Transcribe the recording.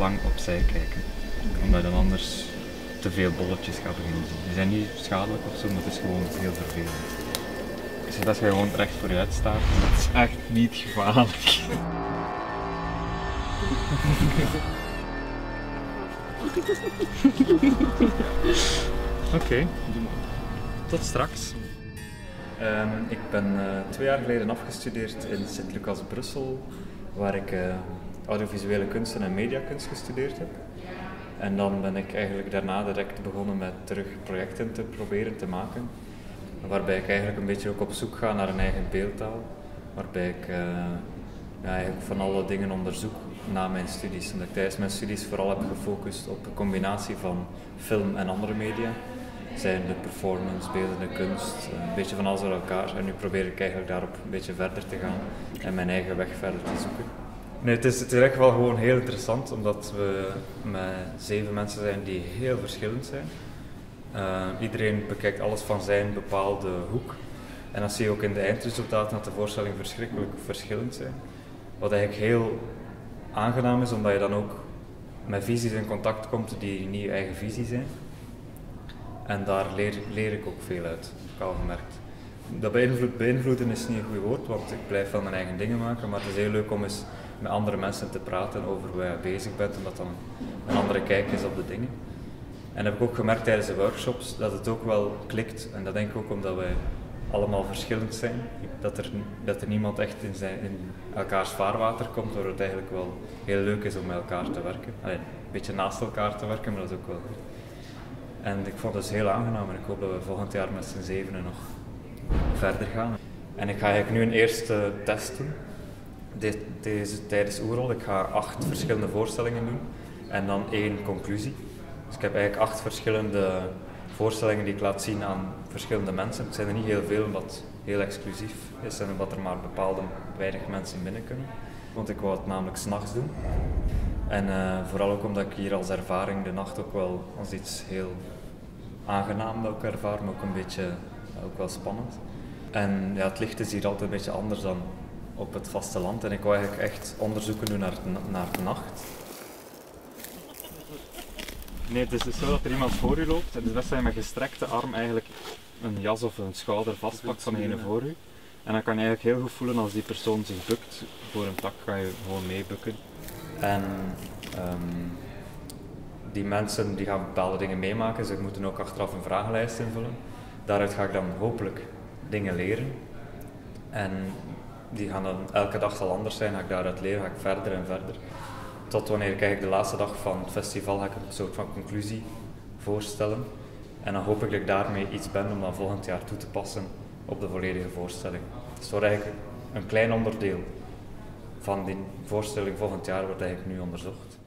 lang opzij kijken. Omdat je dan anders te veel bolletjes gaat beginnen zien. Die zijn niet schadelijk of zo, maar het is gewoon heel vervelend. Dus als je gewoon recht voor je uit staat, dat is echt niet gevaarlijk. Oké, tot straks. Ehm, ik ben eh, twee jaar geleden afgestudeerd in Sint-Lucas, Brussel, waar ik uh, audiovisuele kunsten en mediakunst gestudeerd heb. En dan ben ik eigenlijk daarna direct begonnen met terug projecten te proberen te maken. Waarbij ik eigenlijk een beetje ook op zoek ga naar een eigen beeldtaal. Waarbij ik uh, ja, van alle dingen onderzoek na mijn studies. En ik tijdens mijn studies vooral heb gefocust op een combinatie van film en andere media. Zijn de performance, beeldende kunst, een beetje van alles door elkaar. En nu probeer ik eigenlijk daarop een beetje verder te gaan en mijn eigen weg verder te zoeken. Nee, het is, het echt wel gewoon heel interessant, omdat we met zeven mensen zijn die heel verschillend zijn. Uh, iedereen bekijkt alles van zijn bepaalde hoek. En dan zie je ook in de eindresultaten dat de voorstellingen verschrikkelijk verschillend zijn. Wat eigenlijk heel aangenaam is, omdat je dan ook met visies in contact komt die niet je eigen visie zijn. En daar leer, leer ik ook veel uit, heb ik al gemerkt. Dat beïnvloed, beïnvloeden is niet een goed woord, want ik blijf wel mijn eigen dingen maken, maar het is heel leuk om eens met andere mensen te praten over waar je bezig bent, omdat dan een andere kijk is op de dingen. En heb ik ook gemerkt tijdens de workshops, dat het ook wel klikt. En dat denk ik ook omdat wij allemaal verschillend zijn. Dat er, dat er niemand echt in, zijn, in elkaars vaarwater komt, waardoor het eigenlijk wel heel leuk is om met elkaar te werken. een beetje naast elkaar te werken, maar dat is ook wel goed. En ik vond het dus heel aangenaam en ik hoop dat we volgend jaar met z'n zevenen nog verder gaan. En ik ga eigenlijk nu een eerste test doen. deze, tijdens Oerol. Ik ga acht verschillende voorstellingen doen en dan één conclusie. Dus ik heb eigenlijk acht verschillende voorstellingen die ik laat zien aan verschillende mensen. Het zijn er niet heel veel, omdat heel exclusief is en omdat er maar bepaalde weinig mensen binnen kunnen. Want ik wou het namelijk s'nachts doen. En uh, vooral ook omdat ik hier als ervaring de nacht ook wel als iets heel aangenaam ook ervaar, maar ook een beetje ook wel spannend. En ja, het licht is hier altijd een beetje anders dan op het vasteland. En ik wou eigenlijk echt onderzoeken doen naar, naar de nacht. Nee, het is dus zo dat er iemand voor u loopt. Het is best dat je met gestrekte arm eigenlijk een jas of een schouder vastpakt van degene voor u. En dan kan je eigenlijk heel goed voelen als die persoon zich bukt. Voor een tak ga je gewoon meebukken. En um, die mensen die gaan bepaalde dingen meemaken. Ze moeten ook achteraf een vragenlijst invullen. Daaruit ga ik dan hopelijk dingen leren. En die gaan dan elke dag zal anders zijn. Ga ik daaruit leren, ga ik verder en verder tot wanneer ik eigenlijk de laatste dag van het festival ga ik een soort van conclusie voorstellen. En dan hoop ik dat ik daarmee iets ben om dan volgend jaar toe te passen op de volledige voorstelling. Het is eigenlijk een klein onderdeel van die voorstelling volgend jaar wordt eigenlijk nu onderzocht.